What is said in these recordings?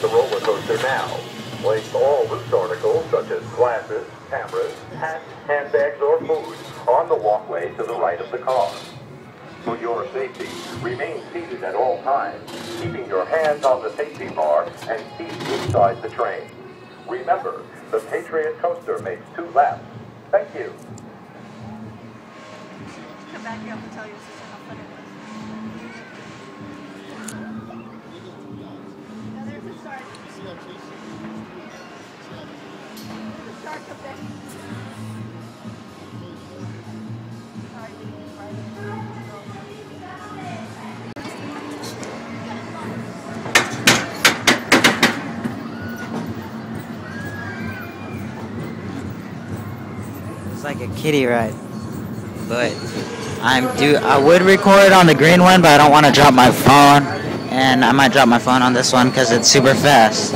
board the roller coaster now. Place all loose articles such as glasses, cameras, hats, handbags, or food on the walkway to the right of the car. For your safety, remain seated at all times, keeping your hands on the safety bar and feet inside the train. Remember, the Patriot Coaster makes two laps. Thank you. Tell your It's like a kiddie ride. But I'm do I would record on the green one, but I don't want to drop my phone, and I might drop my phone on this one because it's super fast.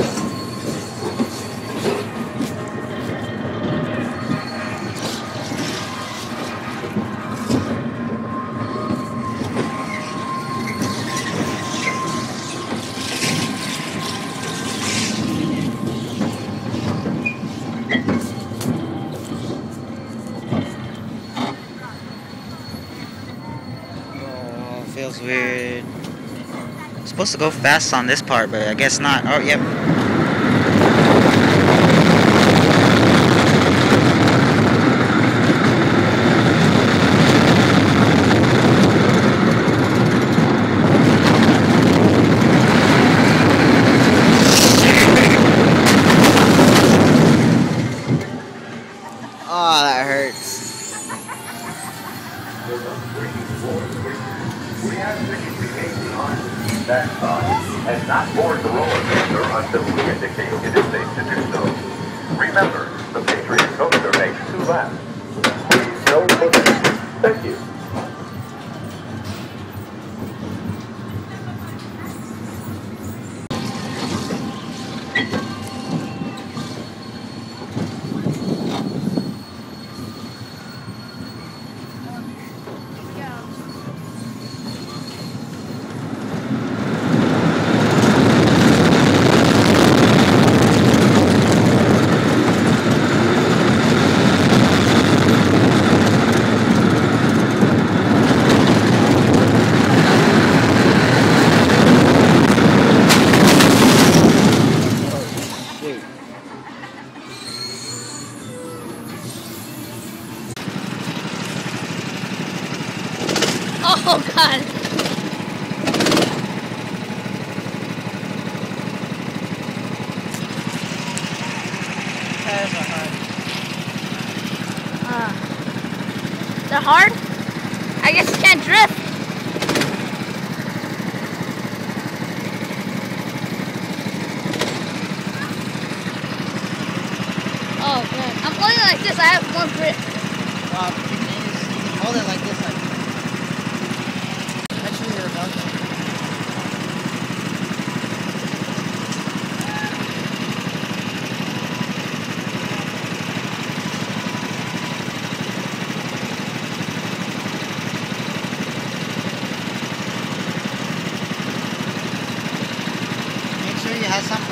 Oh, feels weird. Supposed to go fast on this part, but I guess not. Oh, yep. Oh, that hurts. That and not board the roller coaster until we indicate it is safe to do so. Remember, the Patriot Coaster makes two laps. Uh, they're hard? I guess you can't drift. Oh man, I'm holding it like this. I have one grip. Well, you can use, you can hold it like this, like. Moving.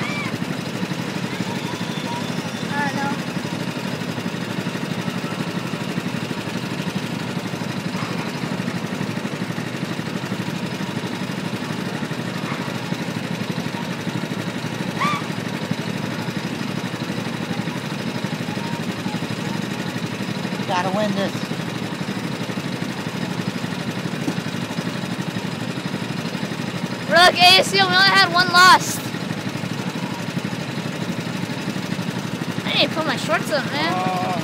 win this. We're like ASU, we only had one loss. I need to put my shorts up, man. Oh,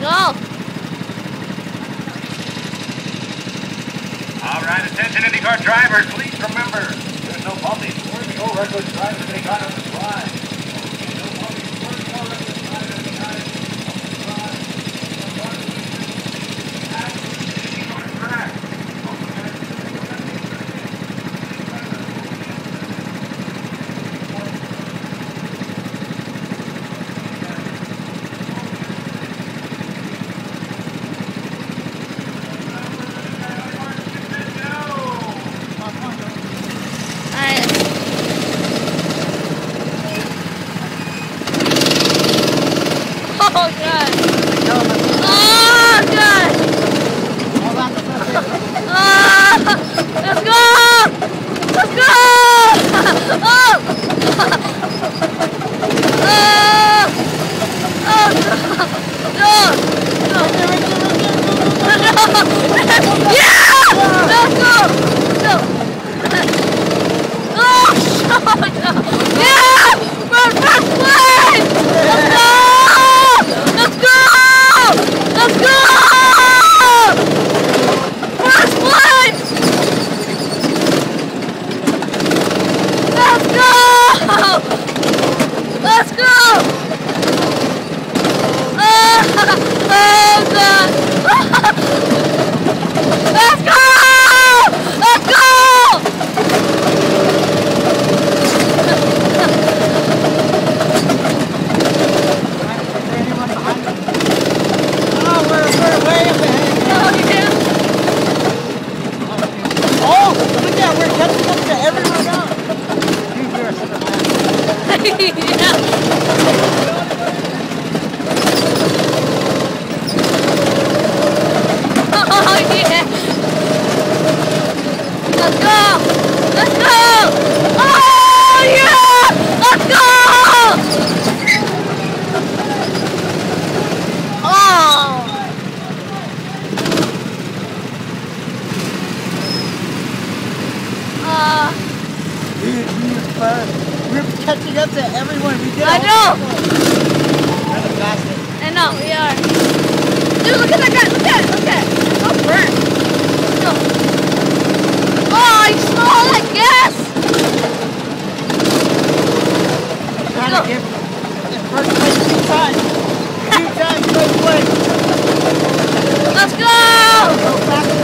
Go. Oh, oh. All right, attention IndyCar drivers, please remember, there's no bumping, swerving, or reckless driving of any kind on this line. Yeah. Oh, yeah. Let's go. Let's go. Oh, yeah. Let's go. Oh. Uh, Dude. We're catching up to everyone. We did I know. We're the fastest. I know, we are. Dude, look at that guy. Look at it. Look at it. So burnt. Go. Oh, I smell all that gas. Trying Go. to get in first place two times. Two times first place. Let's go. Go